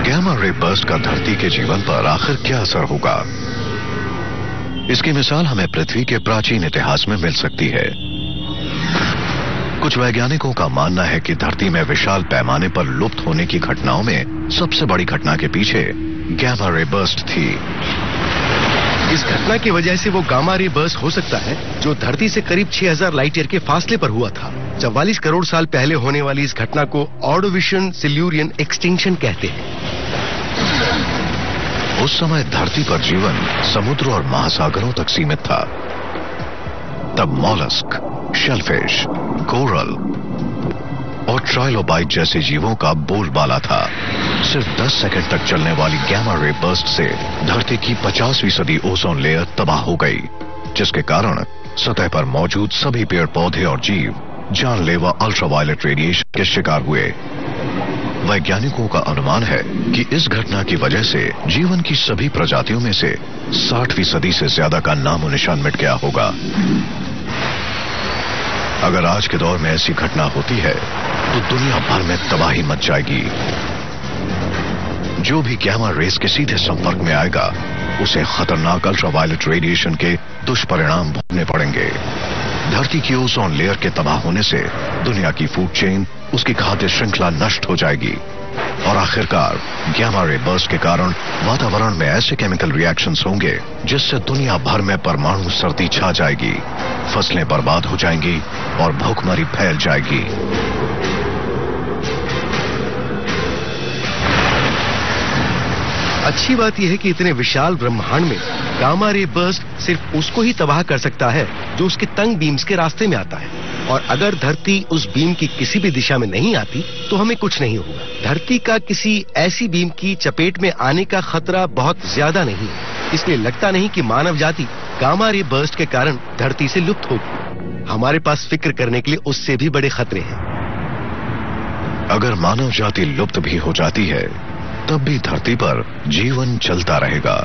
गैमा रे बर्स्ट का धरती के जीवन पर आखिर क्या असर होगा? इसकी मिसाल हमें पृथ्वी के प्राचीन इतिहास में मिल सकती है। कुछ वैज्ञानिकों का मानना है कि धरती में विशाल पैमाने पर लुप्त होने की घटनाओं में सबसे बड़ी घटना के पीछे गैमा रे बर्स्ट थी। इस घटना की वजह से वो गामा रे बर्स्ट हो सकता है जो धरती से करीब 6000 लाइट ईयर के फासले पर हुआ था। चवालीस करोड़ साल पहले होने वाली इस घटना को ऑर्डोविशन सिल्यूरियन एक्सटिंक्शन कहते हैं। उस समय धरती पर जीवन समुद्र और महासागरों तक सीमित था। तब मॉलस्क शेलफिश कोरल और ट्राइलोबाइट जैसे जीवों का बोलबाला था। सिर्फ़ 10 सेकंड तक चलने वाली गैमा रे बर्स्ट से धरती की 50 फ़ीसदी ओजोन लेयर तबाह हो गई, जिसके कारण सतह पर मौजूद सभी पेड़ पौधे और जीव जानलेवा अल्ट्रावायलेट रेडिएशन के शिकार हुए। वैज्ञानिकों का अनुमान है कि इस घटना की वजह से जीवन की सभी प्रजातियों में से 60 फ़ीसदी से ज़्यादा का नामो निशान मिट गया होगा। अगर आज के दौर में ऐसी घटना होती है तो दुनिया भर में तबाही मच जाएगी। जो भी गैमा रेस के सीधे संपर्क में आएगा, उसे खतरनाक अल्ट्रावायलेट रेडिएशन के दुष्परिणाम भोगने पड़ेंगे। धरती की ओजोन लेयर के तबाह होने से दुनिया की फ़ूड चेन उसकी खाद्य श्रृंखला नष्ट हो जाएगी। और आखिरकार गैमा रे बर्स के कारण वातावरण में ऐसे केमिकल रिएक्शंस होंगे, जिससे दुनिया भर में परमाणु सर्दी छा जाएगी, फ़सलें बर्बाद हो जाएँगी और भूखमरी फैल जाएगी। अच्छी बात यह है कि इतने विशाल ब्रह्मांड में गामा रे बर्स्ट सिर्फ़ उसको ही तबाह कर सकता है जो उसके तंग बीम्स के रास्ते में आता है। और अगर धरती उस बीम की किसी भी दिशा में नहीं आती तो हमें कुछ नहीं होगा। धरती का किसी ऐसी बीम की चपेट में आने का खतरा बहुत ज़्यादा नहीं है। इसलिए लगता नहीं कि मानव जाति गामा रे बर्स्ट के कारण धरती से लुप्त होगी। हमारे पास फ़िक्र करने के लिए उससे भी बड़े खतरे हैं। अगर मानव जाति लुप्त भी हो जाती है तब भी धरती पर जीवन चलता रहेगा।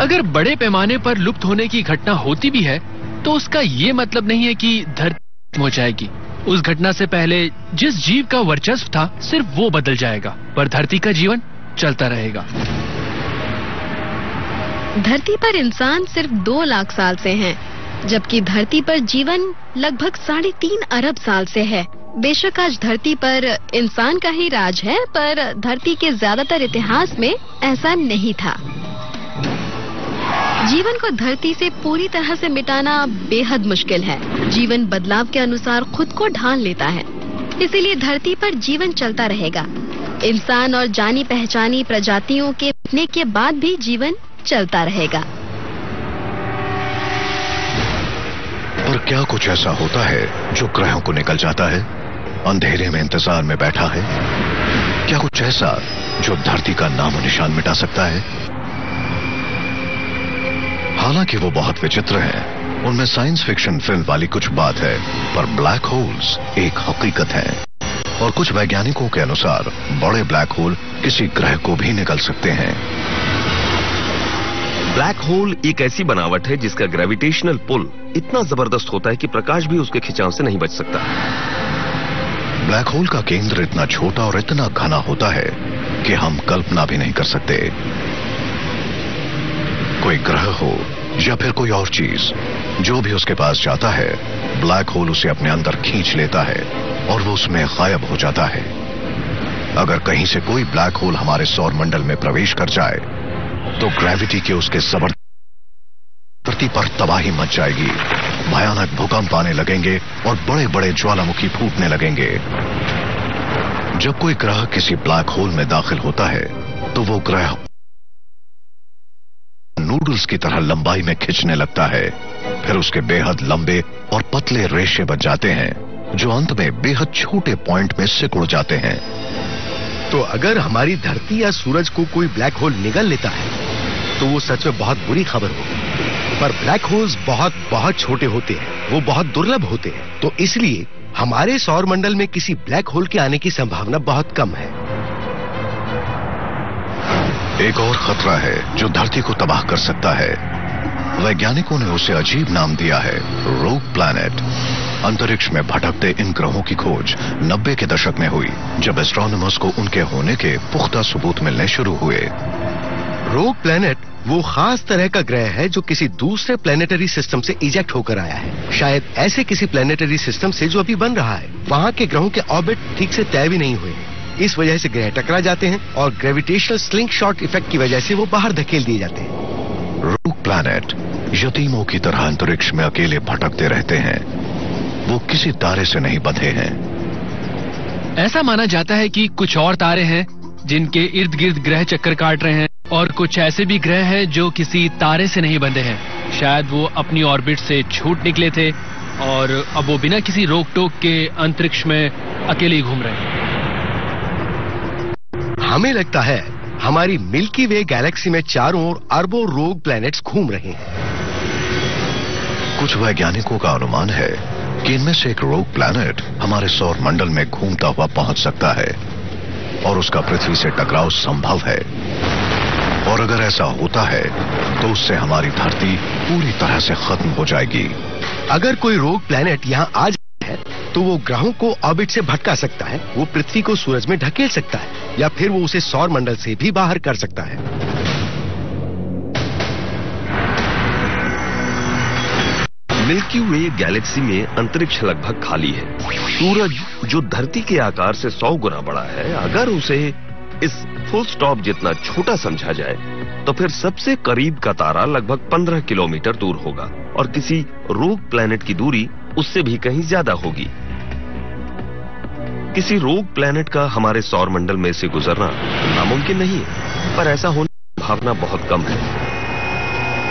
अगर बड़े पैमाने पर लुप्त होने की घटना होती भी है तो उसका ये मतलब नहीं है कि धरती हो जाएगी। उस घटना से पहले जिस जीव का वर्चस्व था सिर्फ़ वो बदल जाएगा पर धरती का जीवन चलता रहेगा। धरती पर इंसान सिर्फ़ दो लाख साल से हैं, जबकि धरती पर जीवन लगभग साढ़े तीन अरब साल से है। बेशक आज धरती पर इंसान का ही राज है, पर धरती के ज़्यादातर इतिहास में ऐसा नहीं था। जीवन को धरती से पूरी तरह से मिटाना बेहद मुश्किल है। जीवन बदलाव के अनुसार खुद को ढाल लेता है। इसीलिए धरती पर जीवन चलता रहेगा। इंसान और जानी पहचानी प्रजातियों के मिटने के बाद भी जीवन चलता रहेगा। पर क्या कुछ ऐसा होता है जो ग्रहों को निकल जाता है? अंधेरे में इंतज़ार में बैठा है? क्या कुछ ऐसा जो धरती का नामो निशान मिटा सकता है? हालाँकि वो बहुत विचित्र है। उनमें साइंस फिक्शन फ़िल्म वाली कुछ बात है, पर ब्लैक होल्स एक हकीकत है। और कुछ वैज्ञानिकों के अनुसार, बड़े ब्लैक होल किसी ग्रह को भी निकल सकते हैं। ब्लैक होल एक ऐसी बनावट है जिसका ग्रेविटेशनल पुल इतना ज़बरदस्त होता है कि प्रकाश भी उसके खिंचाव से नहीं बच सकता। ब्लैक होल का केंद्र इतना छोटा और इतना घना होता है कि हम कल्पना भी नहीं कर सकते। कोई ग्रह हो या फिर कोई और चीज़, जो भी उसके पास जाता है, ब्लैक होल उसे अपने अंदर खींच लेता है और वो उसमें गायब हो जाता है। अगर कहीं से कोई ब्लैक होल हमारे सौर मंडल में प्रवेश कर जाए तो ग्रेविटी के उसके जबर धरती पर तबाही मच जाएगी। भयानक भूकंप आने लगेंगे और बड़े बड़े ज्वालामुखी फूटने लगेंगे। जब कोई ग्रह किसी ब्लैक होल में दाखिल होता है तो वो ग्रह नूडल्स की तरह लंबाई में खिंचने लगता है। फिर उसके बेहद लंबे और पतले रेशे बन जाते हैं, जो अंत में बेहद छोटे पॉइंट में सिकुड़ जाते हैं। तो अगर हमारी धरती या सूरज को कोई ब्लैक होल निगल लेता है तो वो सच में बहुत बुरी खबर होगी। पर ब्लैक होल्स बहुत बहुत छोटे होते हैं। वो बहुत दुर्लभ होते हैं। तो इसलिए हमारे सौर मंडल में किसी ब्लैक होल के आने की संभावना बहुत कम है। एक और खतरा है जो धरती को तबाह कर सकता है। वैज्ञानिकों ने उसे अजीब नाम दिया है रोग प्लैनेट अंतरिक्ष में भटकते इन ग्रहों की खोज 90 के दशक में हुई जब एस्ट्रोनॉमर्स को उनके होने के पुख्ता सबूत मिलने शुरू हुए। रोग प्लैनेट वो खास तरह का ग्रह है जो किसी दूसरे प्लेनेटरी सिस्टम से इजेक्ट होकर आया है। शायद ऐसे किसी प्लेनेटरी सिस्टम से जो अभी बन रहा है। वहाँ के ग्रहों के ऑर्बिट ठीक से तय भी नहीं हुए। इस वजह से ग्रह टकरा जाते हैं और ग्रेविटेशनल स्लिंग शॉट इफ़ेक्ट की वजह से वो बाहर धकेल दिए जाते हैं। रोग प्लैनेट यतीमों की तरह अंतरिक्ष में अकेले भटकते रहते हैं। वो किसी तारे से नहीं बंधे हैं। ऐसा माना जाता है कि कुछ और तारे हैं जिनके इर्द गिर्द ग्रह चक्कर काट रहे हैं। और कुछ ऐसे भी ग्रह हैं जो किसी तारे से नहीं बंधे हैं। शायद वो अपनी ऑर्बिट से छूट निकले थे और अब वो बिना किसी रोक टोक के अंतरिक्ष में अकेले ही घूम रहे हैं। हमें लगता है हमारी मिल्की वे गैलेक्सी में चारों ओर अरबों रोग प्लैनेट्स घूम रहे हैं। कुछ वैज्ञानिकों का अनुमान है कि इनमें से एक रोग प्लैनेट हमारे सौर मंडल में घूमता हुआ पहुँच सकता है और उसका पृथ्वी से टकराव संभव है। और अगर ऐसा होता है तो उससे हमारी धरती पूरी तरह से खत्म हो जाएगी। अगर कोई रोग प्लेनेट यहाँ आ है तो वो ग्रहों को ऑर्बिट से भटका सकता है, वो पृथ्वी को सूरज में ढकेल सकता है, या फिर वो उसे सौर मंडल से भी बाहर कर सकता है। मिल्की वे गैलेक्सी में अंतरिक्ष लगभग खाली है। सूरज जो धरती के आकार से सौ गुना बड़ा है, अगर उसे इस फुल स्टॉप जितना छोटा समझा जाए तो फिर सबसे करीब का तारा लगभग 15 किलोमीटर दूर होगा, और किसी रोग प्लैनेट की दूरी उससे भी कहीं ज़्यादा होगी। किसी रोग प्लैनेट का हमारे सौर मंडल में से गुजरना नामुमकिन नहीं है, पर ऐसा होने की भावना बहुत कम है।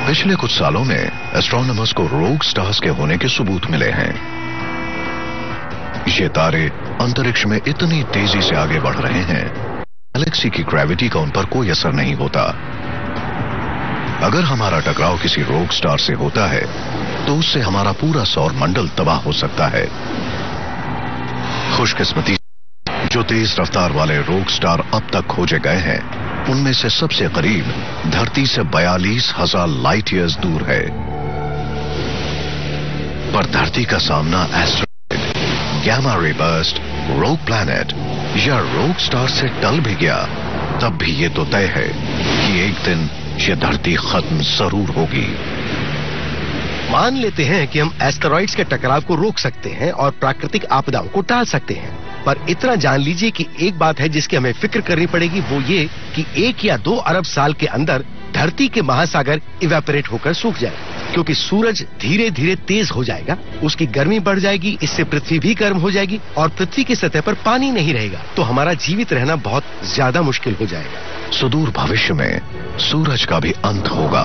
पिछले कुछ सालों में एस्ट्रोनॉमर्स को रोग स्टार्स के होने के सबूत मिले हैं। ये तारे अंतरिक्ष में इतनी तेज़ी से आगे बढ़ रहे हैं गैलेक्सी की ग्रेविटी का उन पर कोई असर नहीं होता। अगर हमारा टकराव किसी रोग स्टार से होता है तो उससे हमारा पूरा सौर मंडल तबाह हो सकता है। खुशकिस्मती, जो तेज रफ्तार वाले रोग स्टार अब तक खोजे गए हैं, उनमें से सबसे करीब धरती से बयालीस हज़ार लाइट ईयर्स दूर है। पर धरती का सामना asteroid gamma ray burst rogue planet या रोग स्टार से टल भी गया, तब भी ये तो तय है कि एक दिन ये धरती खत्म ज़रूर होगी। मान लेते हैं कि हम एस्टेरॉइड्स के टकराव को रोक सकते हैं और प्राकृतिक आपदाओं को टाल सकते हैं। पर इतना जान लीजिए कि एक बात है जिसकी हमें फ़िक्र करनी पड़ेगी, वो ये कि एक या दो अरब साल के अंदर धरती के महासागर इवेपोरेट होकर सूख जाए। क्योंकि सूरज धीरे धीरे तेज हो जाएगा, उसकी गर्मी बढ़ जाएगी, इससे पृथ्वी भी गर्म हो जाएगी और पृथ्वी की सतह पर पानी नहीं रहेगा तो हमारा जीवित रहना बहुत ज़्यादा मुश्किल हो जाएगा। सुदूर भविष्य में सूरज का भी अंत होगा।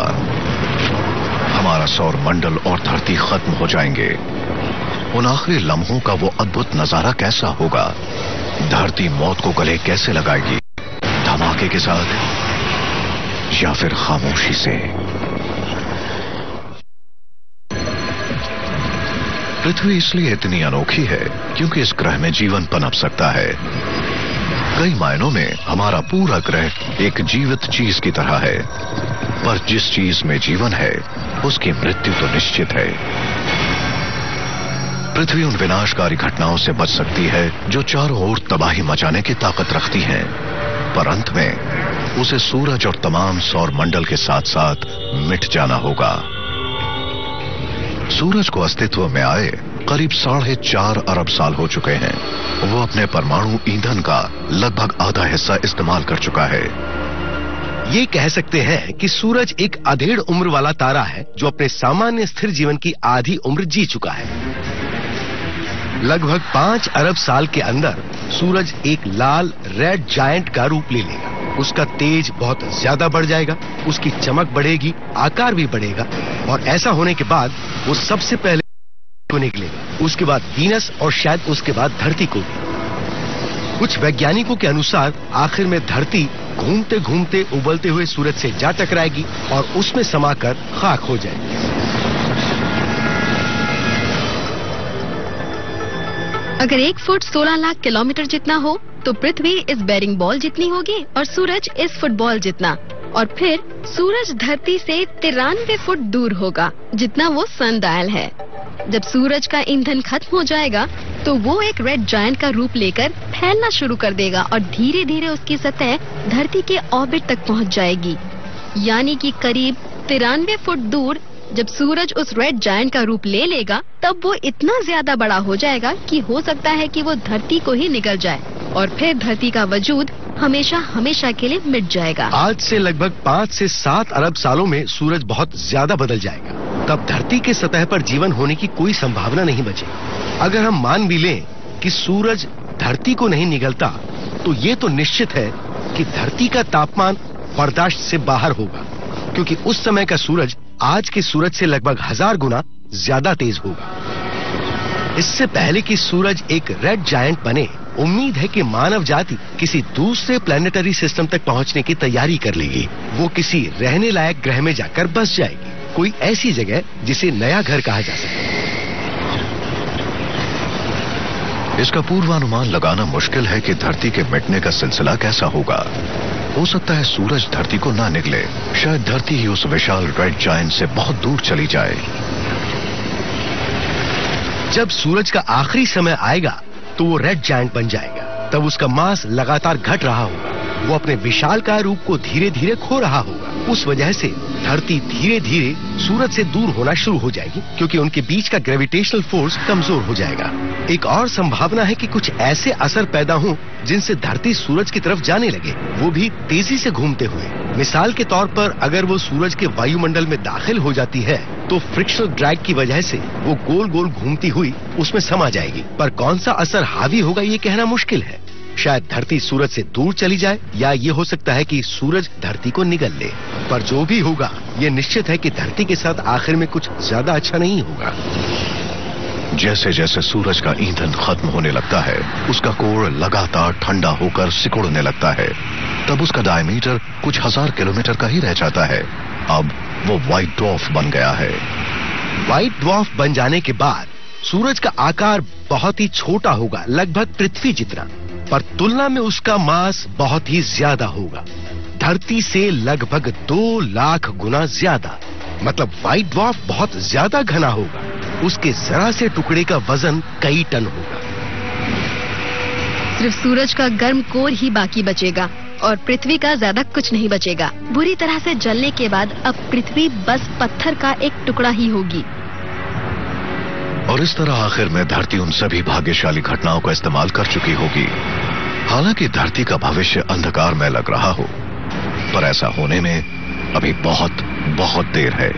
हमारा सौर मंडल और धरती खत्म हो जाएँगे। उन आखिरी लम्हों का वो अद्भुत नज़ारा कैसा होगा? धरती मौत को गले कैसे लगाएगी? धमाके के साथ या फिर खामोशी से? पृथ्वी इसलिए इतनी अनोखी है क्योंकि इस ग्रह में जीवन पनप सकता है। कई मायनों में हमारा पूरा ग्रह एक जीवित चीज़ की तरह है। पर जिस चीज़ में जीवन है उसकी मृत्यु तो निश्चित है। पृथ्वी उन विनाशकारी घटनाओं से बच सकती है जो चारों ओर तबाही मचाने की ताकत रखती हैं, पर अंत में उसे सूरज और तमाम सौर मंडल के साथ साथ मिट जाना होगा। सूरज को अस्तित्व में आए, करीब साढ़े चार अरब साल हो चुके हैं। वो अपने परमाणु ईंधन का लगभग आधा हिस्सा इस्तेमाल कर चुका है। ये कह सकते हैं कि सूरज एक अधेड़ उम्र वाला तारा है, जो अपने सामान्य स्थिर जीवन की आधी उम्र जी चुका है। लगभग पाँच अरब साल के अंदर, सूरज एक लाल रेड जायंट का रूप ले लेगा। उसका तेज बहुत ज़्यादा बढ़ जाएगा, उसकी चमक बढ़ेगी, आकार भी बढ़ेगा, और ऐसा होने के बाद वो सबसे पहले को निकलेगा। उसके बाद वीनस और शायद उसके बाद धरती को भी। कुछ वैज्ञानिकों के अनुसार आखिर में धरती घूमते घूमते उबलते हुए सूरज से जा टकराएगी और उसमें समाकर खाक हो जाएगी। अगर एक फुट 16 लाख किलोमीटर जितना हो तो पृथ्वी इस बैरिंग बॉल जितनी होगी और सूरज इस फुटबॉल जितना। और फिर सूरज धरती से तिरानवे फुट दूर होगा, जितना वो सन डायल है। जब सूरज का ईंधन खत्म हो जाएगा तो वो एक रेड जायंट का रूप लेकर फैलना शुरू कर देगा और धीरे धीरे उसकी सतह धरती के ऑर्बिट तक पहुँच जाएगी। यानी कि करीब तिरानवे फुट दूर जब सूरज उस रेड जायंट का रूप ले लेगा, तब वो इतना ज़्यादा बड़ा हो जाएगा कि हो सकता है कि वो धरती को ही निकल जाए। और फिर धरती का वजूद हमेशा हमेशा के लिए मिट जाएगा। आज से लगभग पाँच से सात अरब सालों में सूरज बहुत ज़्यादा बदल जाएगा। तब धरती के सतह पर जीवन होने की कोई संभावना नहीं बचेगी अगर हम मान भी लें कि सूरज धरती को नहीं निगलता तो ये तो निश्चित है कि धरती का तापमान बर्दाश्त से बाहर होगा। क्योंकि उस समय का सूरज आज के सूरज से लगभग हज़ार गुना ज़्यादा तेज होगा। इससे पहले कि सूरज एक रेड जायंट बने, उम्मीद है कि मानव जाति किसी दूसरे प्लेनेटरी सिस्टम तक पहुँचने की तैयारी कर लेगी। वो किसी रहने लायक ग्रह में जाकर बस जाएगी। कोई ऐसी जगह जिसे नया घर कहा जा सके। इसका पूर्वानुमान लगाना मुश्किल है कि धरती के मिटने का सिलसिला कैसा होगा। हो सकता है सूरज धरती को ना निकले शायद धरती ही उस विशाल रेड जायंट से बहुत दूर चली जाए। जब सूरज का आखिरी समय आएगा तो वो रेड जायंट बन जाएगा। तब उसका मास लगातार घट रहा होगा। वो अपने विशालकाय रूप को धीरे धीरे खो रहा होगा। उस वजह से धरती धीरे धीरे सूरज से दूर होना शुरू हो जाएगी, क्योंकि उनके बीच का ग्रेविटेशनल फोर्स कमज़ोर हो जाएगा। एक और संभावना है कि कुछ ऐसे असर पैदा हों, जिनसे धरती सूरज की तरफ़ जाने लगे। वो भी तेज़ी से घूमते हुए। मिसाल के तौर पर, अगर वो सूरज के वायुमंडल में दाखिल हो जाती है तो फ्रिक्शनल ड्रैग की वजह से वो गोल गोल घूमती हुई उसमें समा जाएगी। पर कौन सा असर हावी होगा, ये कहना मुश्किल है। शायद धरती सूरज से दूर चली जाए या ये हो सकता है कि सूरज धरती को निगल ले। पर जो भी होगा ये निश्चित है कि धरती के साथ आखिर में कुछ ज़्यादा अच्छा नहीं होगा। जैसे जैसे सूरज का ईंधन खत्म होने लगता है उसका कोर लगातार ठंडा होकर सिकुड़ने लगता है। तब उसका डायमीटर कुछ हज़ार किलोमीटर का ही रह जाता है। अब वो व्हाइट ड्वार्फ बन गया है। व्हाइट ड्वार्फ बन जाने के बाद सूरज का आकार बहुत ही छोटा होगा लगभग पृथ्वी जितना। पर तुलना में उसका मास बहुत ही ज़्यादा होगा। धरती से लगभग दो लाख गुना ज़्यादा। मतलब व्हाइट ड्वार्फ बहुत ज़्यादा घना होगा। उसके जरा से टुकड़े का वज़न कई टन होगा। सिर्फ़ सूरज का गर्म कोर ही बाकी बचेगा और पृथ्वी का ज़्यादा कुछ नहीं बचेगा। बुरी तरह से जलने के बाद अब पृथ्वी बस पत्थर का एक टुकड़ा ही होगी। और इस तरह आखिर में धरती उन सभी भाग्यशाली घटनाओं का इस्तेमाल कर चुकी होगी। हालाँकि धरती का भविष्य अंधकार में लग रहा हो, पर ऐसा होने में अभी बहुत बहुत देर है।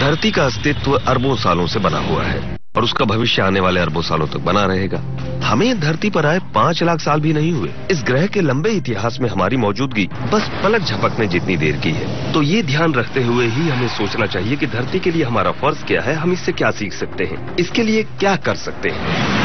धरती का अस्तित्व अरबों सालों से बना हुआ है। और उसका भविष्य आने वाले अरबों सालों तक बना रहेगा। हमें धरती पर आए पाँच लाख साल भी नहीं हुए। इस ग्रह के लंबे इतिहास में हमारी मौजूदगी बस पलक झपकने जितनी देर की है। तो ये ध्यान रखते हुए ही हमें सोचना चाहिए कि धरती के लिए हमारा फ़र्ज़ क्या है, हम इससे क्या सीख सकते हैं, इसके लिए क्या कर सकते हैं।